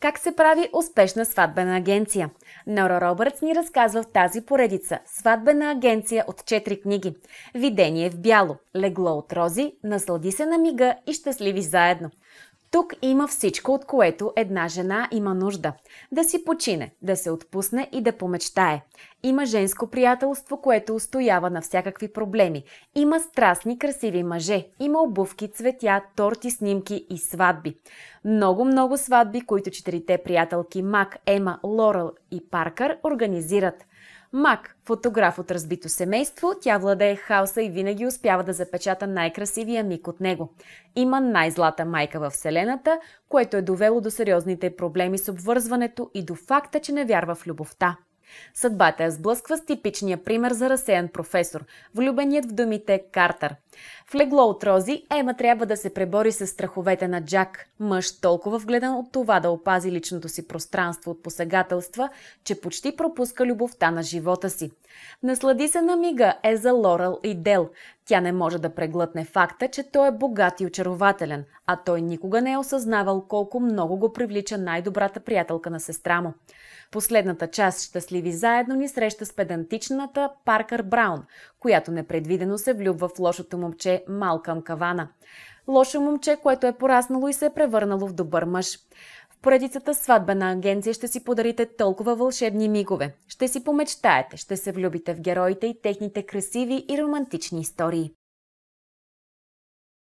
Как се прави успешна сватбена агенция? Нора Робъртс ни разказва в тази поредица Сватбена агенция от 4 книги. Видение в бяло, легло от рози, наслади се на мига и щастливи заедно. Тук има всичко, от което една жена има нужда. Да си почине, да се отпусне и да помечтае. Има женско приятелство, което устоява на всякакви проблеми. Има страстни, красиви мъже. Има обувки, цветя, торти, снимки и сватби. Много-много сватби, които четирите приятелки Мак, Ема, Лорел и Паркър организират. Мак, фотограф от разбито семейство, тя владее хаоса и винаги успява да запечата най-красивия миг от него. Има най-злата майка в Вселената, което е довело до сериозните проблеми с обвързването и до факта, че не вярва в любовта. Съдбата я сблъсква с типичния пример за разсеян професор, влюбеният в думите Картер. В легло от рози Ема трябва да се пребори с страховете на Джак, мъж толкова вгледан от това да опази личното си пространство от посегателства, че почти пропуска любовта на живота си. Наслади се на мига е за Лорел и Дел. Тя не може да преглътне факта, че той е богат и очарователен, а той никога не е осъзнавал колко много го привлича най-добрата приятелка на сестра му. Последната част Щастливи заедно ни среща с педантичната Паркър Браун, която непредвидено се влюбва в лошото момче Малкъм Кавана. Лошо момче, което е пораснало и се е превърнало в добър мъж. В поредицата сватбена агенция ще си подарите толкова вълшебни мигове. Ще си помечтаете, ще се влюбите в героите и техните красиви и романтични истории.